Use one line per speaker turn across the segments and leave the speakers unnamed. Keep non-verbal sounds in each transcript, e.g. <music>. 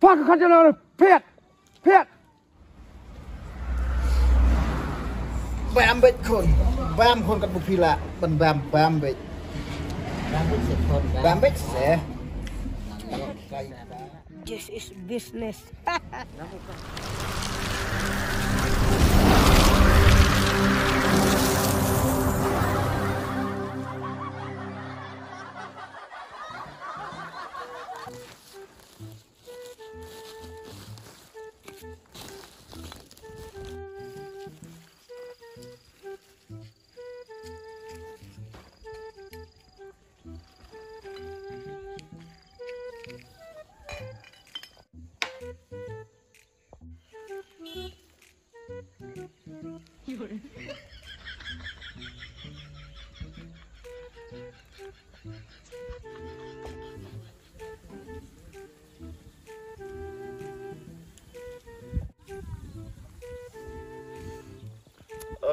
Fuck, I can't get ยเพียดเพียดแบมเบ็คนแบมคนกับบุพีละเป็นแบมแบมเบ็
แบ
มเบ็ดเส
This is business.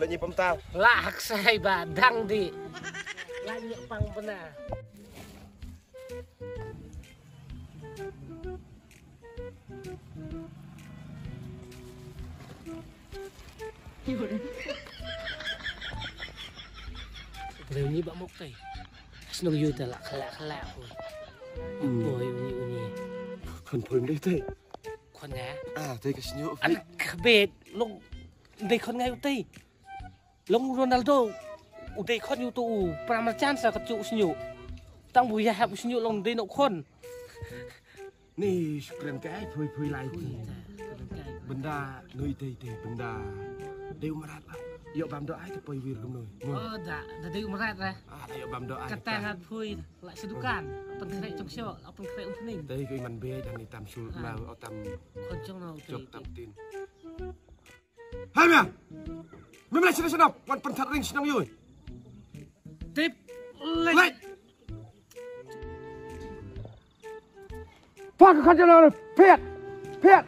Oleh ni pom tao.
Lak say ba dang di Lagi pang benar Điều như bạn mốc tay Snow yu ta lak lak lak thôi Boy uni uni
Khun phim đây thế
Con ngá
À? Đây cái xíu Anh
bệt. Lúc Đây con ngay លោករ៉ូណាល់ដូឧដេខុនយូទូប្រាំចានសកជុស្ញូតាំងបុយាហាប់ស្ញូលោកដេណុខុន
នេះព្រឹងកែភួយភួយឡៃភួយ
បណ
្ដានុយទេទេបណ្ដាដេវមរ៉ាត់យកបាំដកអាយទៅពុយវីរកំនុយអូ
ដាក់ទៅដេវមរ៉ាត់ណា
អាយកបាំដកអាយកតាហ
ាត់ភួយលាក់សិទុកានប៉ុន្តែចុងឈោអត់ប៉ុន្តែអ៊ុំនេះ
ទេគឺមិនវាតាមនេះតាមឈុលមកអត់តាម
ខុនចុងនៅទៅតាម
ទីនហើយមក Memang lech lech nop, wan pentat ring senang yoi.
Tip lech. pakai
kajian
orang,
pet,
pet.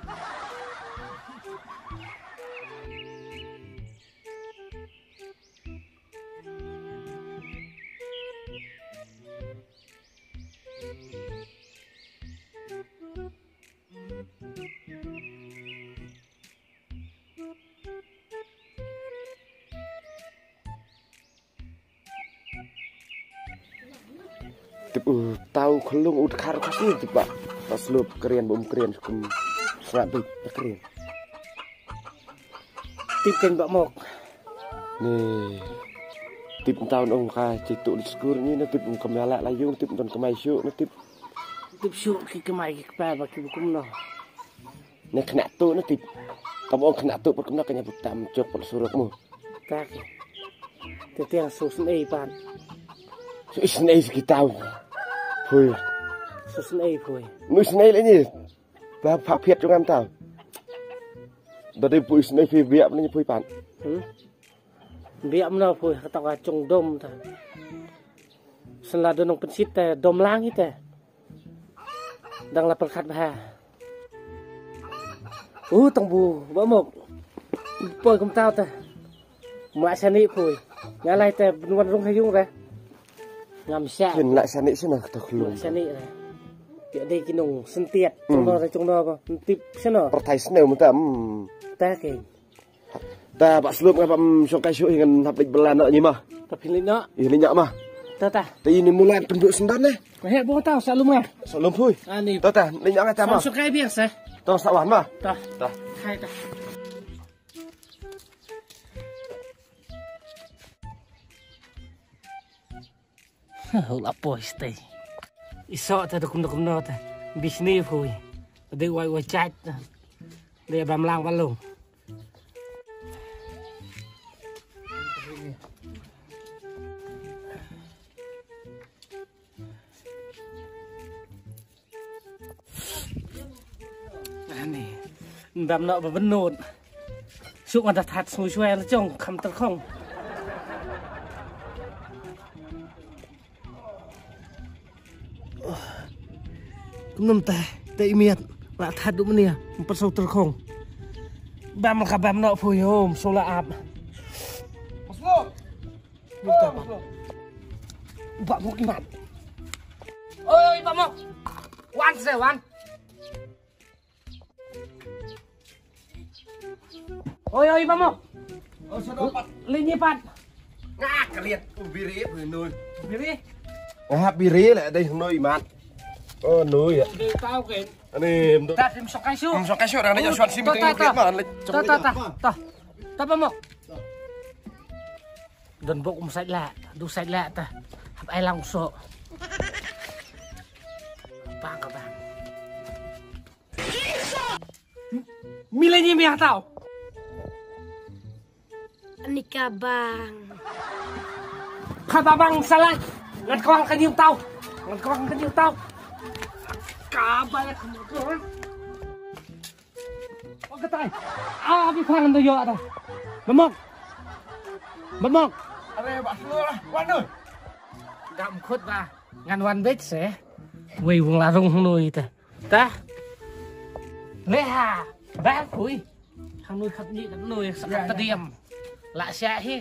Kelung ud kar kasi tip pak. Pas lu kerian bom kerian kum serat kerian.
Tip keng bak mok?
Ni tip tahun ông ka citu di skur ni na tip kemala layung tip ton kemai syuk na tip.
Tip syuk ki kemai ki kpa bak ki bukum no
ni kena tu na tip. Kamu ông kena tu per kena kanya butam cok per surat mu
Ta ki Tip tiang susun ei pan
so
isnei kita phui Susun ei phui
nu isnei le ni ba phak phiet trong am tao. Đó đây phui isnei phi viap ni phui pan
Hmm Biam no phui Kata ka trong dom ta Sen la donong pensit ta Dom lang ita Dang la perkat bah Uh tong bu Bak mok Poi kum tao ta Mak sani phui Ngalai ta Benuan rung hayung ra. Ngam syak Hiện lại
nãy xem nào thật Mak lùng sani
ra Dia đây kinong sentiat Trong đó ra trong đó ba Tip sana
Pertai seneu mu tam
Ta keng
Ta pak slup ngapam sok kai syuk hingan haplik belan nak nyima
Tapi lin no
Ini nyak mah
Ta ta. Ta
ini mulan penduk sendan eh
Mahal bukan tahu selalu mah
Salum phui
Ani Ta
ta ni nyak ngata mah
Masuk kayak biasa
Ta sawan mah
Dah
Ta.
Hai dah Hula pois teh. Isok ta kum kum no ta. Bisni phui. Đi quay quay chat. Đi bam lang văn lùng. Ani. Bam nọ và vẫn nôn. Xuống mà đặt hạt xui xuê nó trông khăm tật không. nằm tè tệ miệt là thật đúng nè? Một bắt sâu tơ không bám mà cả bam nợ phùi hôm sâu là ạp. Bạn một cái mặt ôi ôi bạn một quan sẽ quan ôi ôi bạn một lên như bạn
ngã cả liệt. Biri biri
biri
à biri là đây nơi mặt ô nuôi ạ
Đi tao kìa.
anh em
Ta tìm sọc cái su. không
sao cái chỗ này nó cho sim Ta tiếng ta Việt ta. Ta ta ta.
Ta. Ta vamos. Dan bok um sait la. Du sait la ta. Hab ai lang so. Bang ka bang. Milenyi mi tao.
Anika bang.
Kata bang salah. Ngan kau ang kanyang tao. Ngan kau ang kanyang tao. Kabay mo ko. Huwag ka tayo. Ah, abi pangan tayo ata. Mamok. Mamok.
anh em bắt
luôn quan ơi
Gam khut ba. Ngan wan bet se. Wei wong larung nuôi ta. Ta. Leha. Ba khui. Hang nuôi khắp nhị nuôi sa ta diam. La sia hi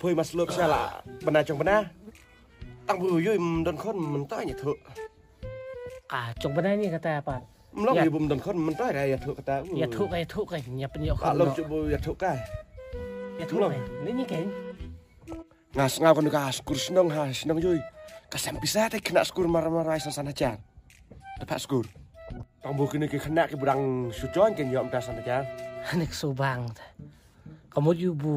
ភួយមកស្លឹកឆ្លាបណ្ណាចុងបណ្ណាតាំងពីយូរមិនដនខុនមិនតើញធ្វើ
អាចុងបណ្ណានេះកតាបាទ
មឡងយូរមិនដនខុនមិនតើរៃយធុកតាយធុក
យធុកញ៉ាប់ញ៉ាប់ខុនឡងជួ
យយធុកកែ
យធុកនេះនេះកែង
ាស្ងៅកនកាស្គូស្នងហាស្នងយូរកាសំពិសេសតែគណៈស្គូម៉ារម៉ារៃសានសានអាចារ្យតផាស្គូតាំងពីគនេះគណៈគេបដងសុចនគេញ៉ាំតាសានអាចារ្យ
នេះសុបាងតាកុំយូប៊ូ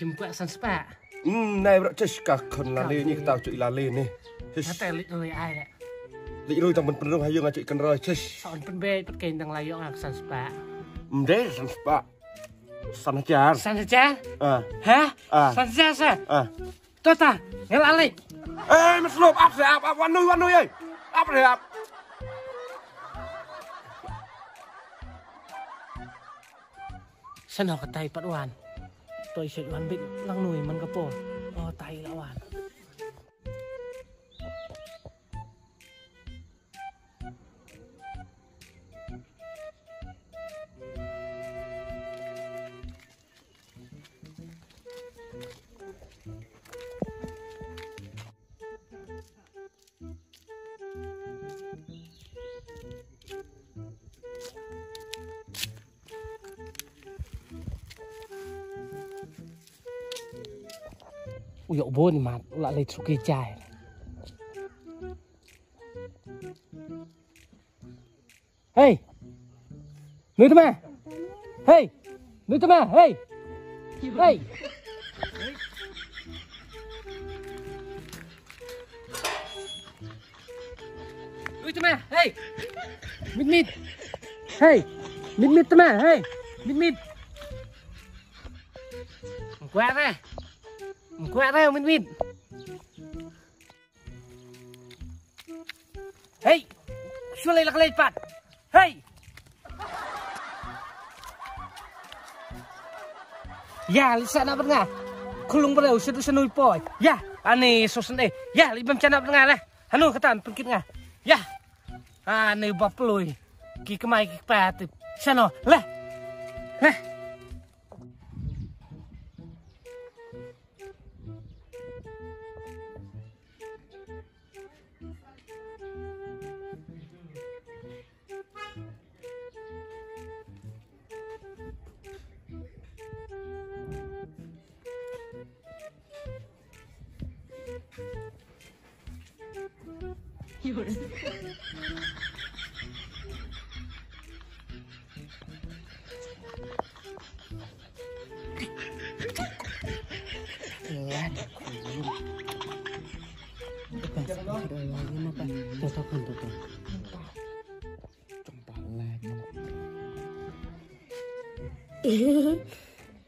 nga kawai. Kepelan. Tau. Kenal? kenal sih nak Tau
ibu tam jok pat. Ya lihat tau nya bu skur. Temen yok sana cha ta. hết còn cái breu trễ nào ngày đó nọ khai lui trong phui ngắt chết ờ Kim kwa san spa. này bro chết cả con là lên như tao chửi là lên nè Ta
ta lit noi ai la.
đi lui trong bên bên hay dương chửi con rồi chết Son
pen be pat kain tang layo nga san spa.
mde san spa san chan
San cha?
à
Ha?
À.
San cha sa?
à
Tota, ngel alik.
ê mất slum áp rồi áp áp ăn nuôi ăn nuôi ơi áp rồi áp
San ho katay pat wan. Toy shit wan bit lang nuy man ka po. Oh, tay ตัวเฉดมันบิดลังหนุ่ยมันกระโปดอ๋อไตละวัน bố mà lại lấy số kia chai. Hey! Nuôi tụi mày! Hey! Nuôi tụi mày! Hey! Hey! Nuôi tụi mày! Hey! Mít mít! Hey! Mít mít tụi mày! Hey! Mít mít! Quẹt đây! Quẹt đây, mít mít! Hey! Sulay lang pat! Hey! Ya, lisa na nga. Kulong ba daw, siya sa nuy po. Ya, ani susan eh. Ya, libam siya na nga lah. Ano katan, pagkit nga. Ya. Ani ba peloy. Kikamay kikpatip. Siya no, lah. Lah.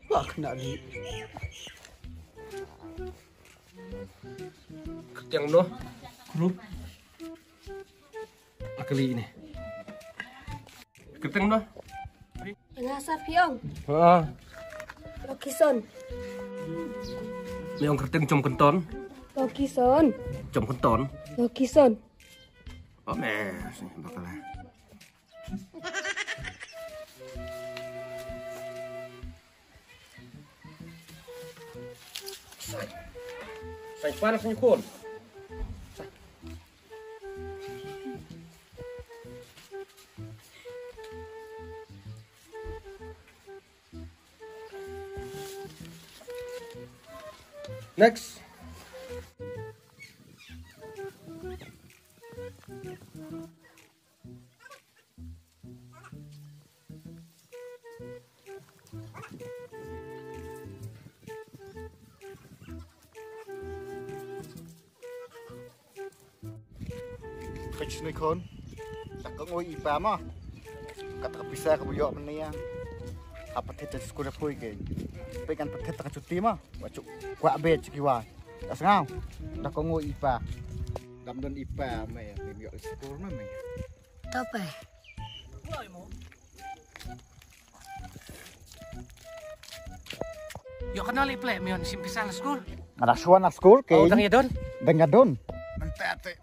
Wah kena di.
Yang no. Grup kali ini. Keteng dah.
Ngasap yong.
Heeh.
Lokison.
Leong keteng com kenton.
Lokison.
Com kenton.
Lokison.
Oh meh, sini bakalan. Ya. Sai. Sai para sem cor. Next.
Kon. Tak kau ipa mah. Kata bisa kau yok menia. Apa tete sekolah pui pikan pedet terjuti mah wajuk gua bet sekiwa das ngau dah kongo ipa damdon ipa mah ya bimbing sekur mah mah ya.
tope eh? woi mo
Yo kenal iple mion simpisan school.
Ada suan school ke. Oh, ya, don?
dengadon. Ya,
dengadon. Mentate.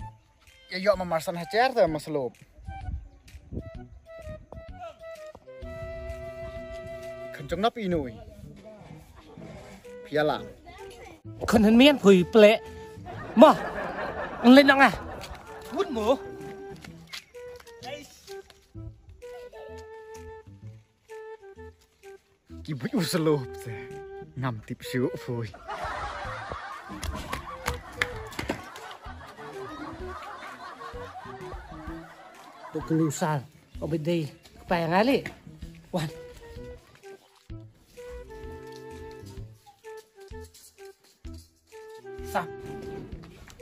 Ya yo mamarsan hajar teh maslub. Kenceng nap inui. Piala.
Kon hen mien pui ple. Mo. Ang lên nang ah. Wut mo.
Kibu uslop te. Ngam tip siu foi.
Tu kelusal. O bede. Kepaya ngali. Wan. sa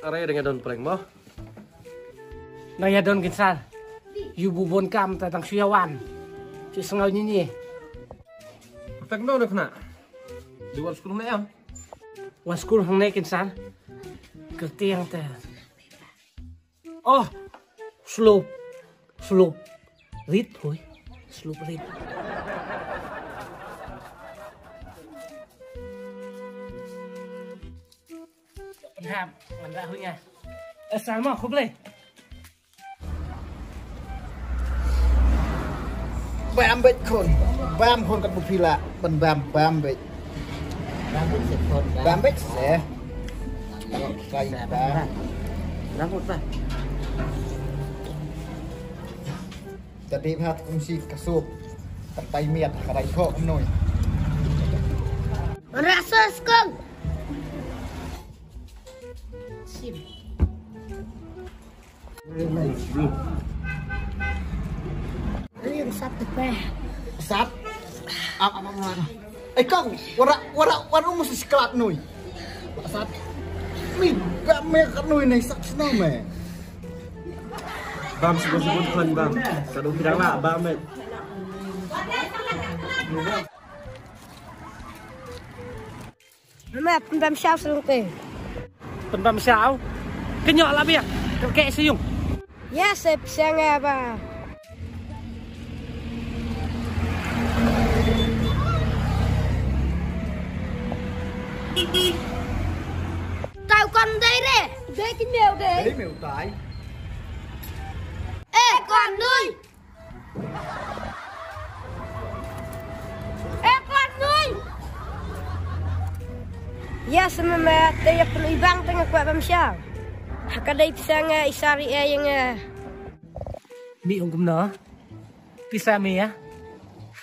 aray dengan don prank mo
naya don ginsar yububon kam tatang suyawan. Si sengaw nyinyi.
Prank mo nak di war school na yam
war school hang naikin sar kerti yang oh slope. Slope. Rit hoy slope rit. ครับมันละหุ่ยไงเออสามหม้อครบเลย
แบมเบ็ดคนแบมคนกับบุพีละมันแบมแบมเบ็ด
แบมเบ็ดคน
แบเบ็ดเสียใส่แบม
รับหมดไป
จะดีพัดกุ้งชีกระสูบตั้งใเมียดกระไรโคกหน่อย
asin. Ayun, sap pa.
Sap? Ako ang mga. Ikaw, eh, wala, wala, wala mo sa siklat noy. Sap? May gamay ka noy na isaks na may. Ya?
Bam, sebut-sebut kan bam. Kalau tidak lah, bam.
Mama, bam siapa suruh ke?
Pen bam sao. Kenyok lah biar. Kek siyung.
Ya saya pisang apa. Tao con đây nè. Đây cái mèo Đấy đấy.
mèo tái.
Ê con nuôi. ياسم ما تيقن إبان تنقوا بمشاو هكذا يتسانا إساري آيان
مي أنكم نا تسامي ya.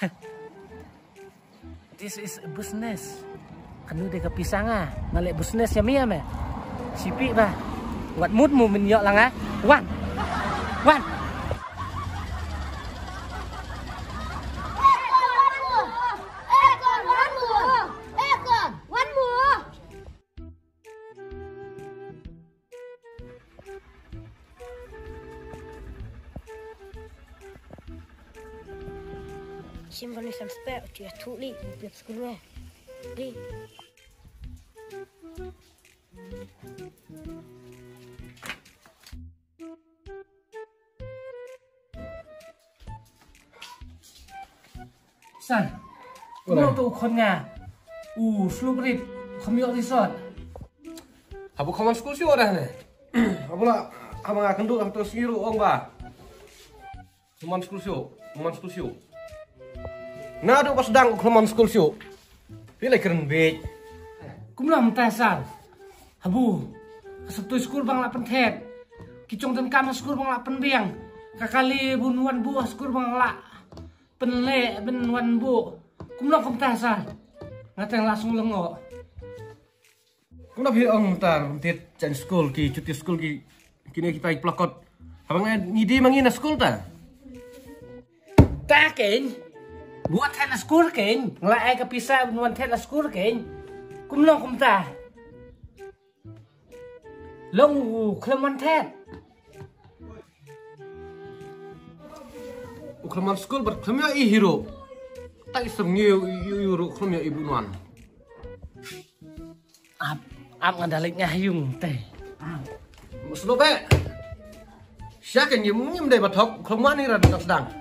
ya. <laughs> This is a business. Anu dega pisang ah, ngalek business ya mia ya, me. Sipi bah. Wat mood mu min yok lang ah. Wan. Wan.
Simpan ni sampai dia tu li biar sekolah. Di.
San. Kuno tu kon nga. U sluk rit. Kami resort.
Abu kaman school sih orang ni. Abu lah, abang akan duduk atau siru orang ba. Kaman school sih, kaman school sih. Nado pas dang khlamon school sio pilih keren be
kumlam tasar habu sabtu school bang lapan thet. Kicong dan kam school bang lapan biang. Kakali bunuan buah school bang la. Penle bunuan bu. Kumlam kum tasar ngateng langsung lengok.
kumlam bi ong tar Tet chan school ki cuti school ki. Kini kita pelakot abang eh, ngidi mangina school ta?
Takin Buat ten school keng. Ngelai ke pisah benuan ten school keng. Kumla kom ta. Long kleman ten.
Uklaman school ber kemia i hero. Tak isem ngiu iu kemia ibu nuan.
Ap ap ngandalik ngayung teh.
Masuk be. Siapa yang nyem deh batok kemana ni rada sedang.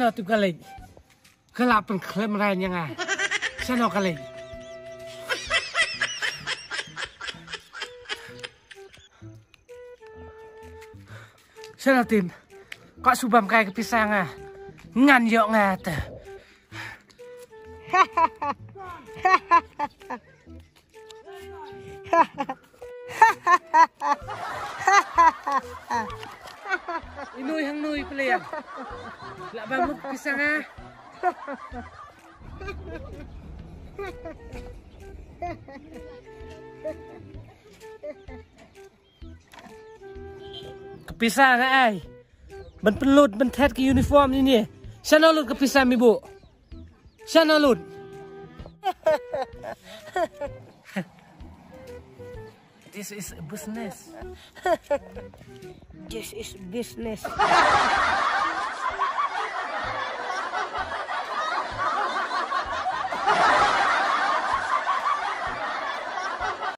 Sana kali. Kelapun klem rain yang ah. Sana kali. Sana tim, Kok subam kayak kepisang ah. Ngan ngata. Ha
ha ha ha ha ha ha ha
Inoy hang nuy pala yan. Labang mo pisa nga. Ah. Kapisa na ay. Ah, ban penlod, ban tet ke uniform ini ni. Siya na lod kapisa mi bu. Siya na lod. This is business.
<laughs> This is business. <laughs>